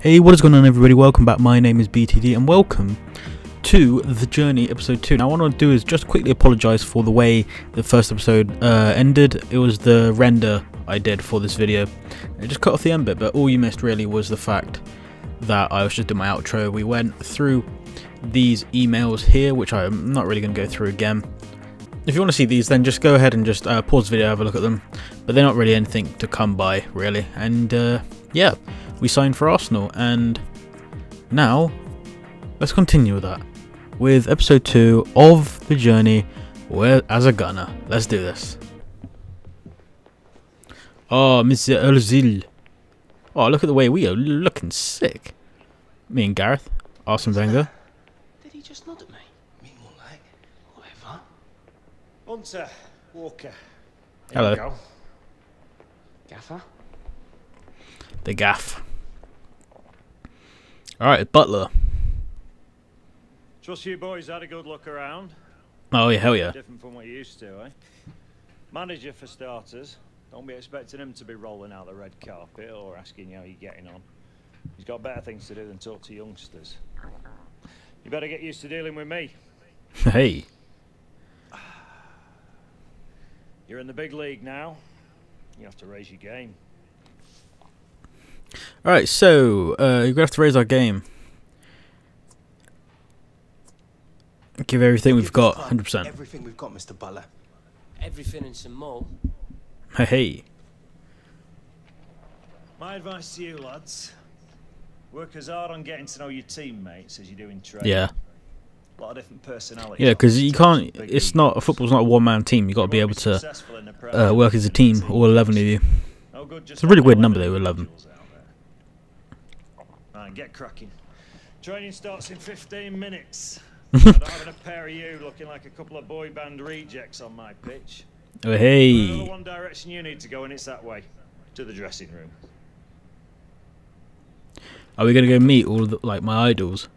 Hey, what is going on everybody? Welcome back. My name is BTD and welcome to The Journey episode 2. Now what I want to do is just quickly apologize for the way the first episode uh, ended. It was the render I did for this video. It just cut off the end bit, but all you missed really was the fact that I was just doing my outro. We went through these emails here, which I'm not really going to go through again. If you want to see these, then just go ahead and just uh, pause the video, have a look at them. But they're not really anything to come by, really. And uh, yeah, we signed for Arsenal. And now, let's continue with that. With episode 2 of The Journey where, as a gunner. Let's do this. Ah, oh, Mr. Ozil. Oh, ah, look at the way we are looking sick. Me and Gareth, Arsene Wenger. Did he just nod at me? Me more like. Whatever. Hunter, Walker. Hello. go. Gaffer? The gaff. Alright, Butler. Trust you boys had a good look around. Oh, yeah, hell yeah. Different from what you used to, eh? Manager for starters. Don't be expecting him to be rolling out the red carpet or asking you how you're getting on. He's got better things to do than talk to youngsters. You better get used to dealing with me. Hey. You're in the big league now. You have to raise your game. Alright, so, uh, you're gonna have to raise our game. Give everything we've got, 100%. Everything we've got, Mr. Butler. Everything and some more. Hey, hey. My advice to you, lads. Work as hard on getting to know your teammates as you do in training. Yeah. A lot of different personalities. Yeah, because you can't, it's not, egos. football's not a one-man team. you got to be able to successful in the Premier uh, work as a team, all 11 of you. No good just It's a really weird number though, 11. Individuals out there. Right, get cracking. Training starts in 15 minutes. I don't have a pair of you looking like a couple of boy band rejects on my pitch. Oh, hey. only one direction you need to go, and it's that way to the dressing room. Are we gonna go meet all the, like my idols?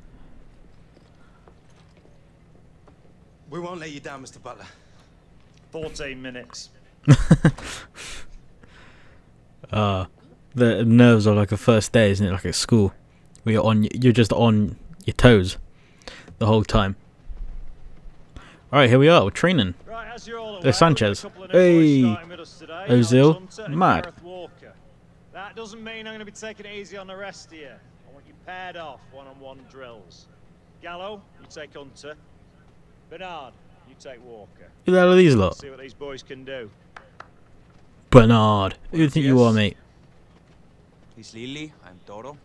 We won't let you down, Mr. Butler. 14 minutes. Uh, the nerves of like a first day, isn't it? Like at school, where you're on, you're just on your toes the whole time. All right, here we are. We're training. Right, as you're all aware, There's Sanchez. we've got a couple of new boys Hey. starting with us today, Ozil. Alex Hunter and Mad. Gareth Walker. That doesn't mean I'm going to be taking it easy on the rest of you. I want you paired off one-on-one drills. Gallo, you take Hunter. Bernard, you take Walker. Who the hell are these lot? See what these boys can do. Bernard. Who do you think you are, Yes. mate? He's Lily, I'm Toro.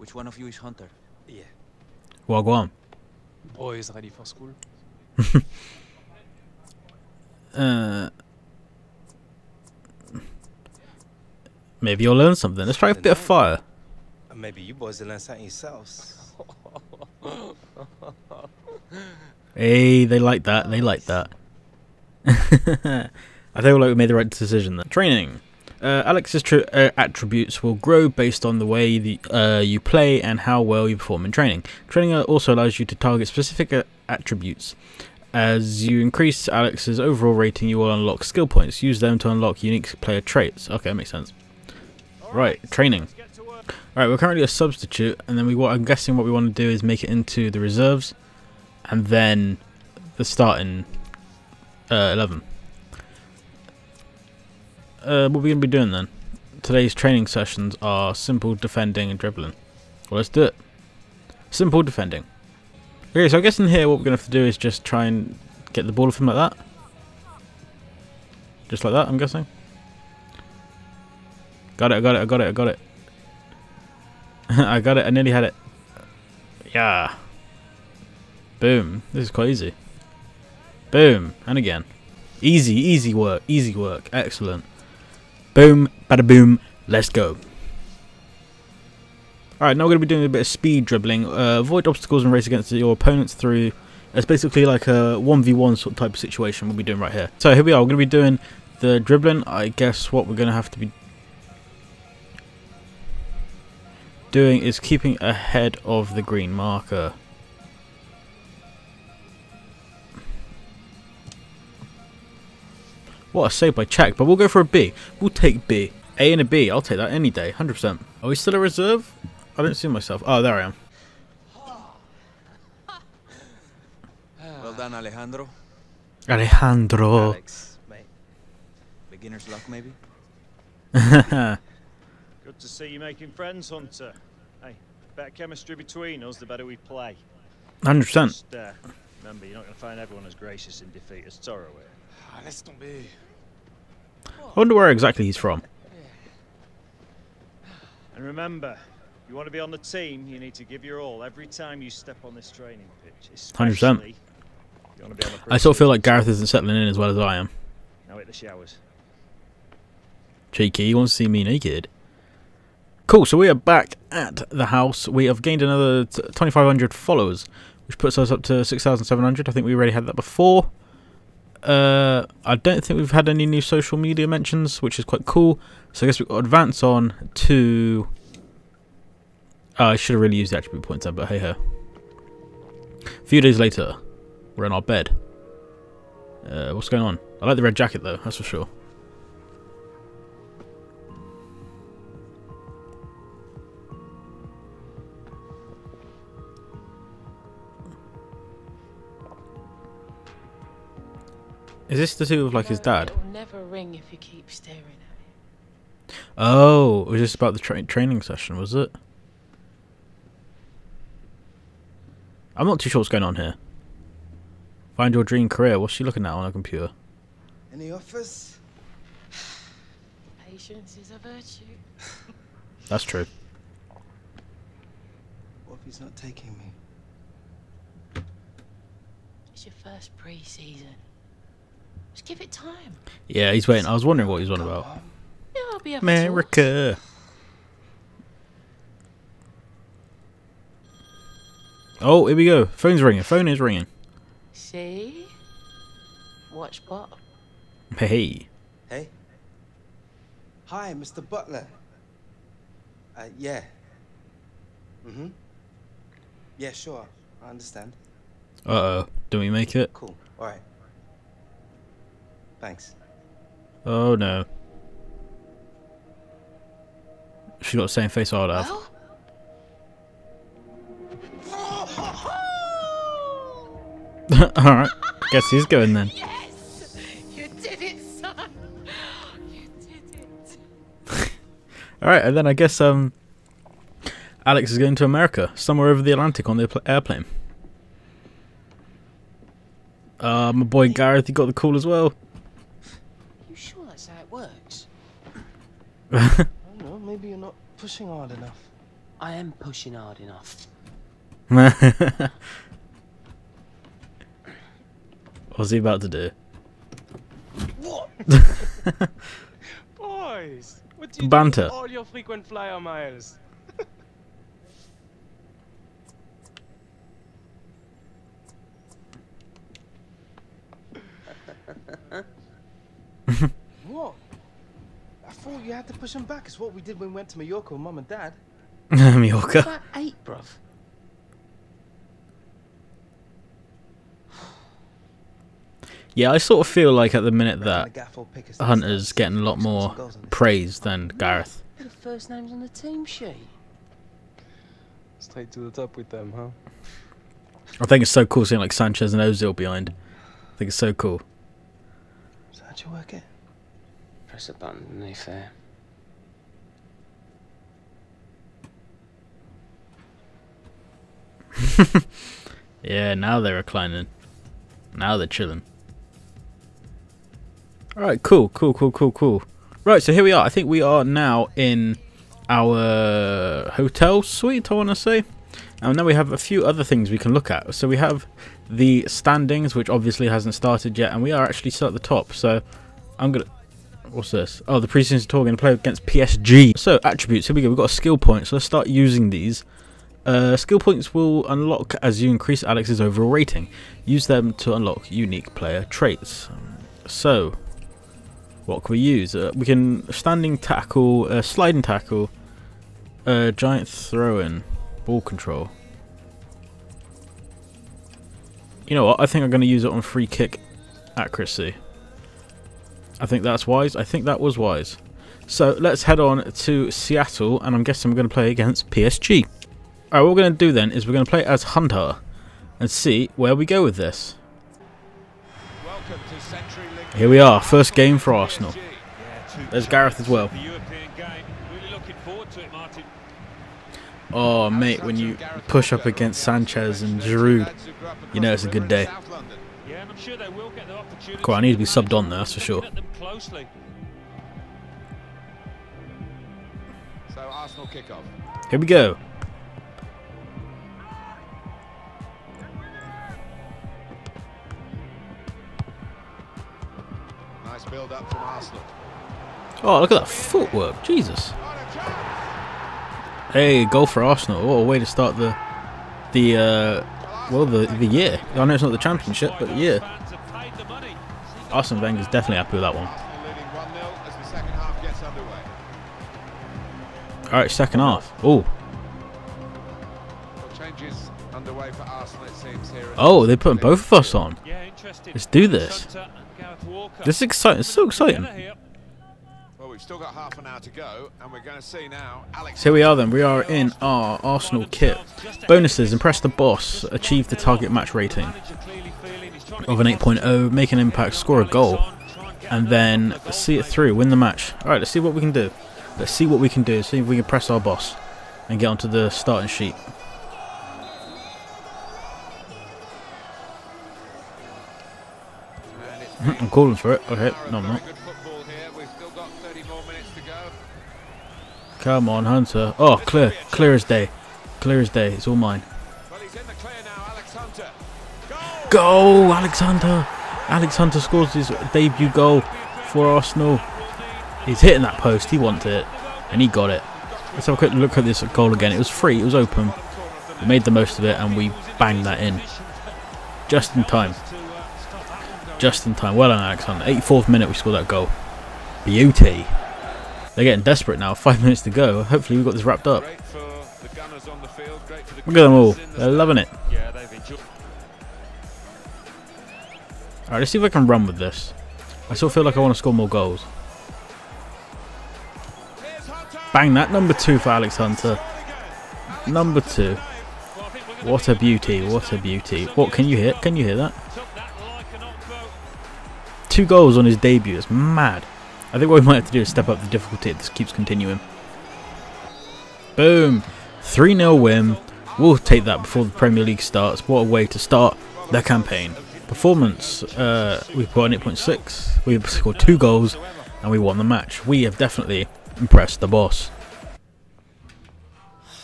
Which one of you is Hunter? Yeah. Wagwan. Boy is ready for school. Uh, maybe you'll learn something. Let's try a bit of fire. Maybe you boys will learn something yourselves. Hey, they like that. They like that. I feel like we made the right decision there. Training. Uh, Alex's uh, attributes will grow based on the way the, uh, you play and how well you perform in training. Training also allows you to target specific uh, attributes. As you increase Alex's overall rating, you will unlock skill points. Use them to unlock unique player traits. Okay, that makes sense. Right, training. Alright, we're currently a substitute, and then we. What I'm guessing what we want to do is make it into the reserves, and then the starting uh, eleven. Uh, what are we gonna be doing then? Today's training sessions are simple defending and dribbling. Well, let's do it. Simple defending. Okay, so I guess in here what we're gonna have to do is just try and get the ball off him like that. Just like that, I'm guessing. Got it, I got it, I got it, I got it. I got it. I nearly had it. Yeah. Boom. This is quite easy. Boom. And again. Easy, easy work. Easy work. Excellent. Boom. Bada boom. Let's go. Alright, now we're going to be doing a bit of speed dribbling. Uh, avoid obstacles and race against your opponents through... It's basically like a 1v1 sort of type of situation we'll be doing right here. So here we are. We're going to be doing the dribbling. I guess what we're going to have to be doing is keeping ahead of the green marker. What a save by Cech, but we'll go for a B. We'll take B. A and a B, I'll take that any day, 100%. Are we still a reserve? I don't see myself. Oh, there I am. Well done, Alejandro. Alejandro. Alex, mate. Beginner's luck, maybe? Good to see you making friends, Hunter. Hey, better chemistry between us, the better we play. 100%. Just, uh, remember, you're not going to find everyone as gracious in defeat as Toro is. Ah, laisse tomber. I wonder where exactly he's from. And remember, you want to be on the team, you need to give your all every time you step on this training pitch. 100%. Especially if you want to be on the I sort of feel like Gareth isn't settling in as well as I am. team. Now hit the showers. Cheeky, he wants to see me naked. Cool, so we are back at the house. We have gained another 2,500 followers, which puts us up to 6,700. I think we already had that before. Uh, I don't think we've had any new social media mentions, which is quite cool. So I guess got advance on to... Uh, I should have really used the attribute points then, but hey ho. A few days later, we're in our bed. Uh, what's going on? I like the red jacket though, that's for sure. Is this the two of like his dad? It'll never ring if you keep staring at it. Oh, it was just about the tra- training session, was it? I'm not too sure what's going on here. Find your dream career. What's she looking at on her computer? Any offers? Patience is a virtue. That's true. What if he's not taking me? It's your first pre-season. Just give it time. Yeah, he's waiting. I was wondering what he's on about. Yeah, I'll be up America. Oh, here we go. Phone's ringing. Phone is ringing. See? Watch bottom. Hey. Hey? Hi, Mr. Butler. Uh, yeah. Mm-hmm. Yeah, sure. I understand. Uh oh. Do we make it? Cool. All right. Thanks. Oh no. She got the same face I would have. Well, Alright. Guess he's going then. yes! You did it, son! You did it. Alright, and then I guess um Alex is going to America, somewhere over the Atlantic on the airplane. Uh, my boy Gareth, he got the call as well. You sure that's how it works? I don't know. Maybe you're not pushing hard enough. I am pushing hard enough. What's he about to do? Boys, what do you Banter. do all your frequent flyer miles? What? I thought you had to push him back. It's what we did when we went to Mallorca with Mum and Dad. Mallorca. About eight, bruv. Yeah, I sort of feel like at the minute that the gaff will pick us next Hunter's getting a lot more goals on this. praise than mm. Gareth. They're the first names on the team sheet. Straight to the top with them, huh? I think it's so cool seeing like Sanchez and Ozil behind. I think it's so cool. So how'd you work it? Press a button they fair. Yeah, now they're reclining. Now they're chilling. Alright, cool, cool, cool, cool, cool. Right, so here we are. I think we are now in our hotel suite, I want to say. And now we have a few other things we can look at. So we have the standings, which obviously hasn't started yet, and we are actually still at the top. So I'm going to... What's this? Oh, the preseason tour going to play against PSG. So, attributes. Here we go. We've got a skill point. So let's start using these. Uh, skill points will unlock as you increase Alex's overall rating. Use them to unlock unique player traits. So, what can we use? Uh, we can standing tackle, uh, sliding tackle, uh, giant throw-in, ball control. You know what? I think I'm going to use it on free kick accuracy. I think that's wise. I think that was wise. So let's head on to Seattle, and I'm guessing we're going to play against PSG. Alright, what we're going to do then is we're going to play as Hunter and see where we go with this. Here we are, first game for Arsenal. There's Gareth as well. Oh, mate, when you push up against Sanchez and Giroud, you know it's a good day. Yeah, I'm sure they will get Cool, I need to be subbed on there, that's for sure. Look at them closely. So Arsenal kick off. Here we go. Nice build up from Arsenal. Oh, look at that footwork. Jesus. Hey, goal for Arsenal. What a way to start the the uh well the the year. I know it's not the championship, but the year. Arsene Wenger's definitely happy with that one. Arsenal leading 1-0 as the second half gets underway. Alright, second half. Oh. Oh, they're putting both of us on. Let's do this. This is exciting. It's so exciting. Together here. Well, we've still got half an hour to go, and we're going to see now Alex. So here we are then. We are in our Arsenal kit. Bonuses. Impress the boss. Achieve the target match rating Manager clearly feeling he's trying to of an 8.0. Make an impact. Score a goal. and then see it through, win the match. All right, let's see what we can do. Let's see what we can do. See if we can press our boss and get onto the starting sheet. I'm calling for it. Okay, no, I'm not. Come on, Hunter. Oh, clear, clear as day, clear as day. It's all mine. Well, he's in the clear now, Alex Hunter. Go, Alex Hunter! Alex Hunter scores his debut goal for Arsenal. He's hitting that post. He wants it, and he got it. Let's have a quick look at this goal again. It was free. It was open. We made the most of it, and we banged that in just in time. Just in time. Well done, Alexander. 84th minute, we scored that goal. Beauty. They're getting desperate now. Five minutes to go. Hopefully, we've got this wrapped up. Great for the gunners on the field. Great for the Look at them all. gunners in the They're loving it. Yeah, they've enjoyed. Alright, let's see if I can run with this. I still feel like I want to score more goals. Bang that. Number two for Alex Hunter. Number two. What a beauty. What a beauty. What can you hear? Can you hear that? Took that like an off Two goals on his debut. It's mad. I think what we might have to do is step up the difficulty if this keeps continuing. Boom. 3 0 win. We'll take that before the Premier League starts. What a way to start the campaign. Performance. Uh, we put on 8.6. We have scored two goals and we won the match. We have definitely impressed the boss.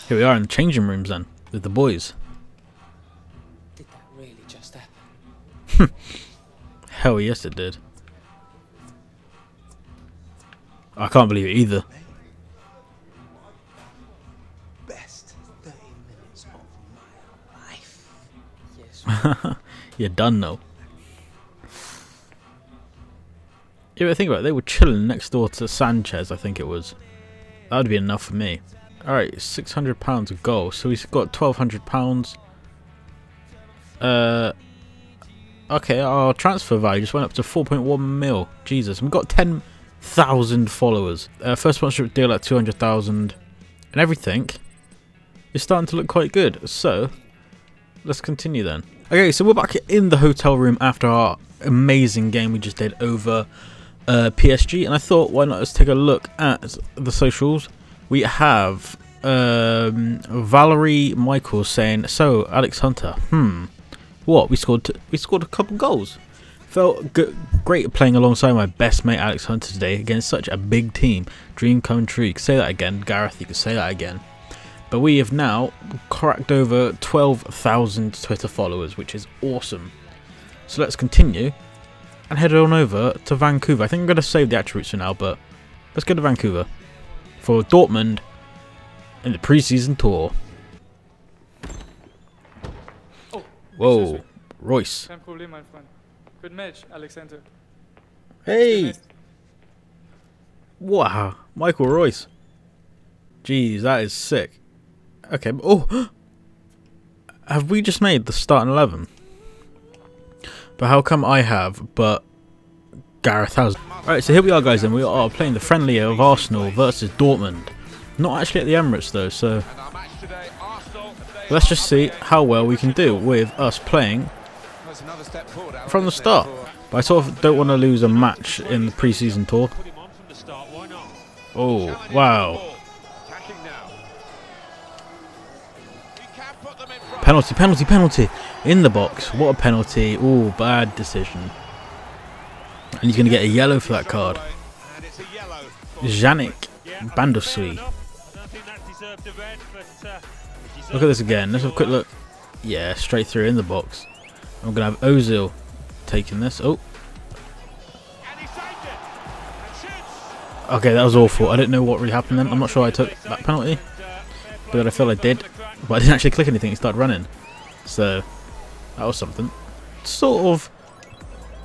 Here we are in the changing rooms then with the boys. Did that really just happen? Hell yes, it did. I can't believe it either. Best minutes of my life. You're done now. Yeah, but think about it. They were chilling next door to Sanchez, I think it was. That would be enough for me. Alright, £600 a goal. So he's got £1,200. Uh, okay, our transfer value just went up to 4.1 mil. Jesus, we've got 10,000 followers. Uh, first sponsorship deal at 200,000. And everything is starting to look quite good. So, let's continue then. Okay, so we're back in the hotel room after our amazing game we just did over uh, PSG, and I thought, why not let's take a look at the socials. We have um, Valerie Michaels saying, "So Alex Hunter, hmm, what we scored? we scored a couple goals. Felt g- great playing alongside my best mate Alex Hunter today against such a big team. Dream come true. You can say that again, Gareth. You can say that again." But we have now cracked over 12,000 Twitter followers, which is awesome. So let's continue and head on over to Vancouver. I think I'm going to save the attributes for now, but let's go to Vancouver for Dortmund in the preseason tour. Oh, Whoa. Reus. Kein Problem, mein Freund. Good match, Alexander. Hey, wow, Michael Reus. Jeez, that is sick. Okay, oh, have we just made the starting eleven? But how come I have, but Gareth has. Alright, so here we are, guys, and we are playing the friendly of Arsenal versus Dortmund. Not actually at the Emirates, though, so And our match today, Arsenal. they let's just see how well we can do with us playing from the start. But I sort of don't want to lose a match in the pre-season tour. Put him on from the start, why not? Oh, wow. Attacking now. We can put them in front. Penalty, penalty, penalty. In the box. What a penalty. Oh, bad decision. And he's going to get a yellow for that card. And it's a yellow for Janik Bandosui. fair enough. I don't think that deserved a red, but uh, Look at this again. Let's have a quick look. Yeah, straight through in the box. I'm going to have Ozil taking this. Oh, it. Okay, that was awful. I didn't know what really happened then. I'm not sure I took that penalty, but I feel I did. But I didn't actually click anything. He started running. So, that was something. Sort of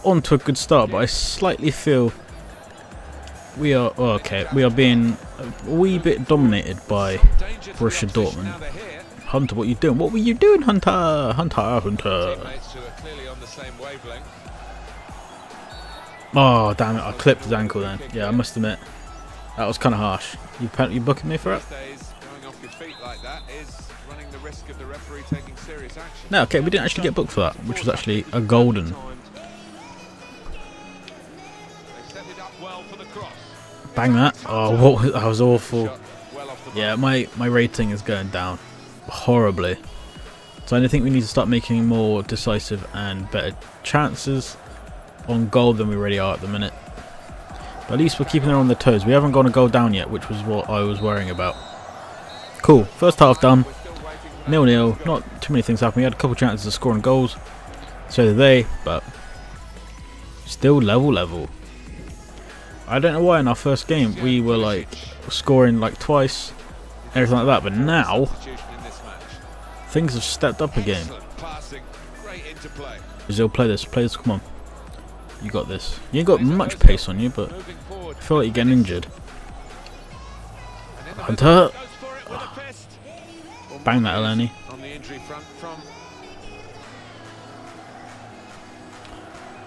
on to a good start, but I slightly feel we are oh, okay. We are being a wee bit dominated by Borussia Dortmund. Hunter. What you doing? What were you doing, Hunter? Hunter, Hunter. Teammates who are clearly on the same wavelength. Oh damn it! I clipped his ankle then. Yeah, I must admit that was kind of harsh. You you booking me for it? These days, going off your feet like that is running the risk of the referee taking serious action. No, okay, we didn't actually get booked for that, which was actually a golden. They set it up well for the cross. Bang that! Oh, what was, that was awful. Shot well off the Yeah, my my rating is going down horribly. So I think we need to start making more decisive and better chances on goal than we already are at the minute. But at least we're keeping them on the toes. We haven't gone a goal down yet, which was what I was worrying about. Cool. First half done. We're still waiting for Nil nil. Not too many things happened. We had a couple chances of scoring goals. So did they, but still level level. I don't know why in our first game we were like scoring like twice, everything like that, but now things have stepped up again. Excellent passing, great. Brazil, play this, play this, come on. You got this. You ain't got much pace on you, but I feel like you're getting injured. And in the Hunter. middle, goes for it with a fist. Bang that, Eleni. On the injury front from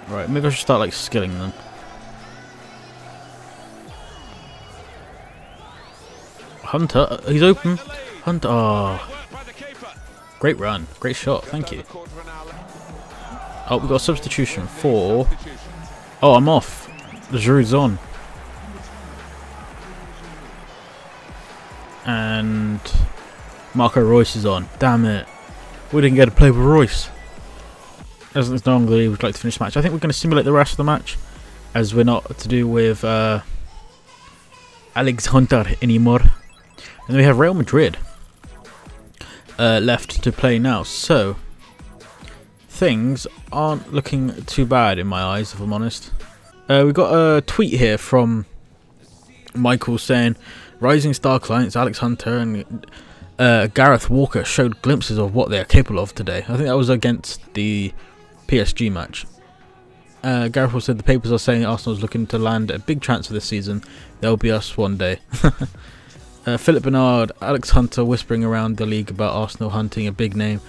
Right, maybe I should start like skilling them. Hunter, he's open. Hunter, oh, ah. Great run, great shot, thank you. Oh, we've got a substitution for. Oh, I'm off. The Giroud's on. And Marco Reus is on. Damn it. We didn't get to play with Reus. As he would like to finish the match. I think we're going to simulate the rest of the match. As we're not to do with uh, Alex Hunter anymore. And we have Real Madrid uh, left to play now. So, things aren't looking too bad in my eyes, if I'm honest. Uh, we got a tweet here from Michael saying, "Rising star clients Alex Hunter and uh, Gareth Walker showed glimpses of what they are capable of today." I think that was against the PSG match. Uh, Gareth said the papers are saying Arsenal is looking to land a big transfer this season. They'll be us one day. uh, Philip Bernard, Alex Hunter whispering around the league about Arsenal hunting a big name.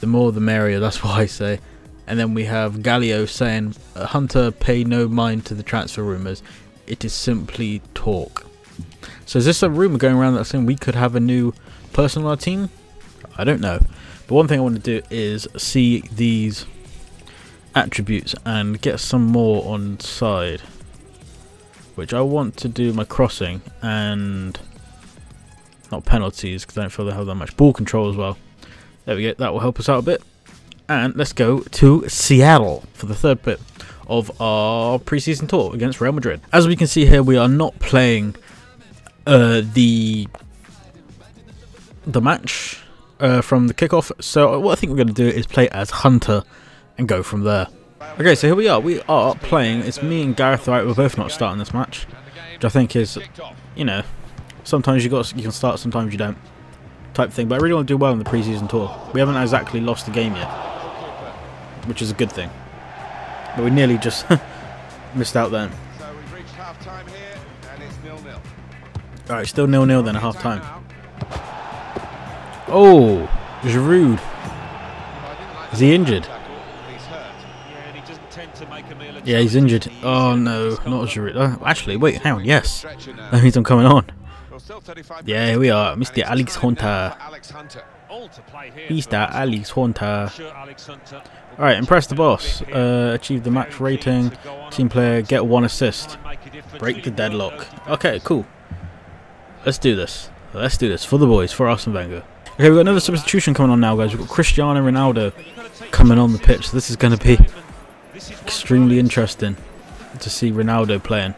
The more the merrier, that's what I say. And then we have Gallio saying, "Uh, Hunter, pay no mind to the transfer rumours. It is simply talk. So is this a rumour going around that's saying we could have a new person on our team? I don't know. But one thing I want to do is see these attributes and get some more on side. Which I want to do my crossing and not penalties because I don't feel they have that much ball control as well. There we go. That will help us out a bit. And let's go to Seattle for the third bit of our preseason tour against Real Madrid. As we can see here, we are not playing uh, the the match uh, from the kickoff. So what I think we're going to do is play as Hunter and go from there. Okay, so here we are. We are playing. It's me and Gareth. Right, we're both not starting this match, which I think is, you know, sometimes you got you can start, sometimes you don't, type thing. But I really want to do well in the preseason tour. We haven't exactly lost the game yet, which is a good thing. But we nearly just missed out then. So we've reached half time here, and it's nil-nil. All right, still nil nil then at half time. Oh, Giroud. I didn't like Is he injured? tackle, and He's hurt. Yeah, and he doesn't tend to Yeah, he's injured. Oh no, not Giroud. Oh, actually, wait, hang on. Yes, that means I'm coming on. Well, still 35 Yeah, here we are, Mr. Alex Hunter. Alex Hunter. Mr. Alex Hunter. Alright, impress the boss. Uh, achieve the match rating. Team player, get one assist. Break the deadlock. Okay, cool. Let's do this. Let's do this for the boys, for Arsene Wenger. Okay, we've got another substitution coming on now, guys. We've got Cristiano Ronaldo coming on the pitch. This is going to be extremely interesting to see Ronaldo playing.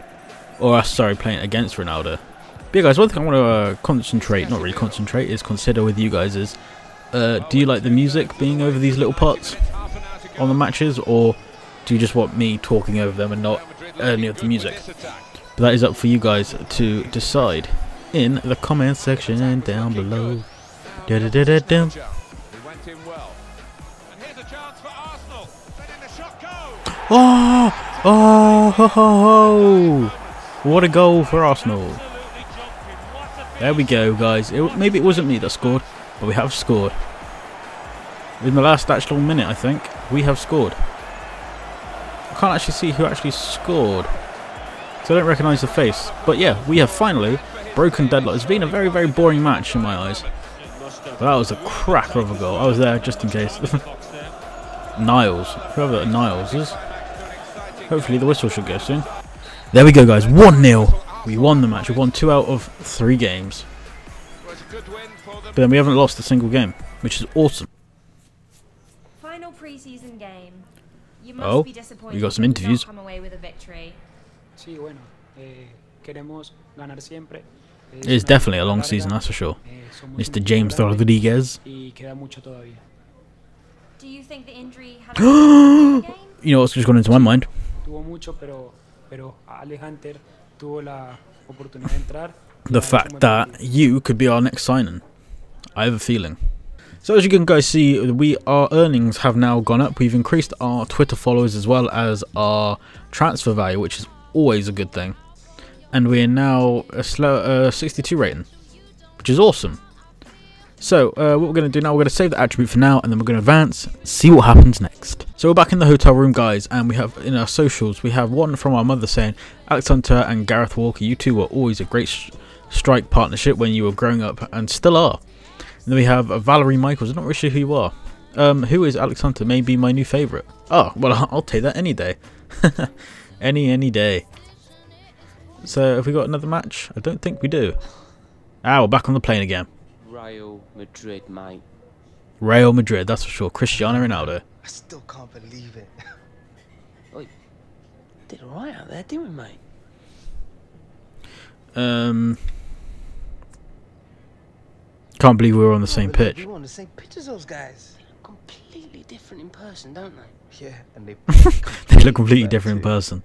Or, uh, sorry, playing against Ronaldo. But yeah, guys, one thing I want to uh, concentrate, not really concentrate, is consider with you guys is, uh, do you like the music being over these little parts on the matches, or do you just want me talking over them and not any of the music? But that is up for you guys to decide in the comment section down below. Da-da-da-da-dum. He went in well. And here's a chance for Arsenal. Letting the shot go. Oh, oh, ho, ho, ho. What a goal for Arsenal. There we go, guys. It, maybe it wasn't me that scored, but we have scored. In the last actual minute, I think, we have scored. I can't actually see who actually scored, so I don't recognise the face. But yeah, we have finally broken deadlock. It's been a very, very boring match in my eyes. But that was a cracker of a goal. I was there just in case. Niles, whoever Niles is. Hopefully the whistle should go soon. There we go, guys. 1 0. We won the match. We won two out of three games. Was a good win for them. But then we haven't lost a single game, which is awesome. Final preseason game. You must Oh, be disappointed we got some interviews. Come away with a victory. Sí, bueno, eh, queremos ganar siempre. It's definitely a long season, that's for sure. eh, somos un Mr. James Rodriguez. Y queda mucho todavía. Do you think the injury had a impact on the game? You know what's just gone into my mind? Tuvo mucho, pero, pero Alex Hunter tuvo la oportunidad de entrar. y The ha hecho un fact that you could be our next signing. I have a feeling. So as you can guys see, we our earnings have now gone up. We've increased our Twitter followers as well as our transfer value, which is always a good thing. And we are now a slow uh, 62 rating, which is awesome. So uh, what we're going to do now, we're going to save the attribute for now, and then we're going to advance, see what happens next. So we're back in the hotel room, guys, and we have in our socials, we have one from our mother saying, Alex Hunter and Gareth Walker, you two were always a great strike partnership when you were growing up, and still are. And then we have Valerie Michaels. I'm not really sure who you are. Um, who is Alex Hunter? Maybe my new favourite. Oh, well, I'll take that any day. any, any day. So, have we got another match? I don't think we do. Ah, we're back on the plane again. Real Madrid, mate. Real Madrid, that's for sure. Cristiano Ronaldo. I still can't believe it. Did alright out there, didn't we, mate? Um, can't believe we were on the same pitch. We were on the same pitch as those guys. Completely different in person, don't they? Yeah, and they. they look completely different in person.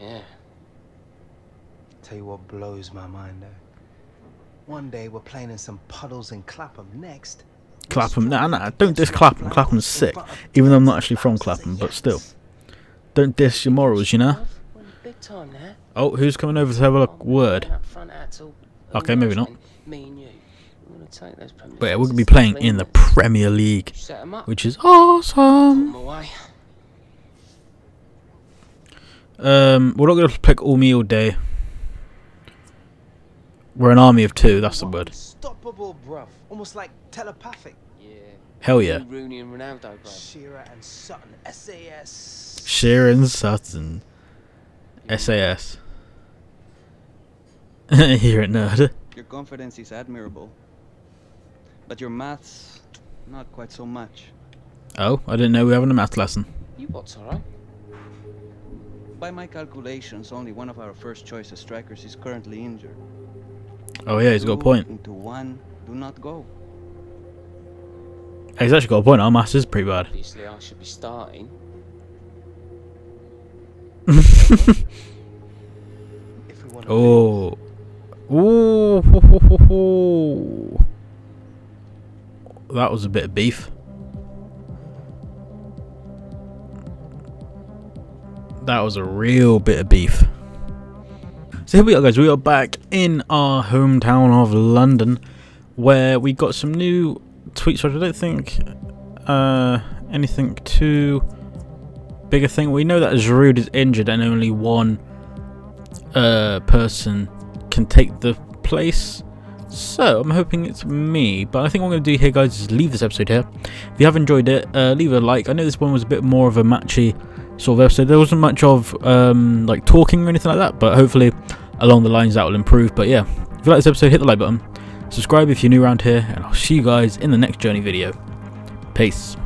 Yeah. Tell you what blows my mind though. One day we're playing in some puddles in Clapham. Next, Clapham, nah, nah, don't diss Clapham. Clapham's sick. Even though I'm not actually from Clapham, but still. Don't diss your morals, you know? We're in big time now. Oh, who's coming over to have a look? Word. Up front, Axel. Okay, maybe not. Me and you. We're gonna take those Premier But yeah, League we're going to be playing in the Premier League, Set 'em up. which is awesome. Um, we're not going to pick all me all day. We're an army of two, that's the word. unstoppable, bruv. Almost like telepathic. Yeah. Hell yeah. Rooney and Ronaldo, bro. Shearer and Sutton, SAS. Sheeran Sutton. SAS. Hear it, nerd. Your confidence is admirable. But your maths, not quite so much. Oh, I didn't know we were having a math lesson. You what's alright? By my calculations, only one of our first choice strikers is currently injured. Oh yeah, he's got a point. Into one, do not go. He's actually got a point. Our maths is pretty bad. Obviously, I should be starting. If we want Oh. Ooh. ho, ho, ho, ho. That was a bit of beef. That was a real bit of beef. So here we are, guys. We are back in our hometown of London, where we got some new tweets. I don't think uh, anything too bigger thing. We know that Giroud is injured and only one uh, person can take the place. So I'm hoping it's me, but I think what I'm going to do here, guys, is leave this episode here. If you have enjoyed it, uh, leave a like. I know this one was a bit more of a matchy sort of episode. There wasn't much of um, like talking or anything like that, but hopefully along the lines that will improve. But yeah, if you like this episode, hit the like button, subscribe if you're new around here, and I'll see you guys in the next journey video. Peace.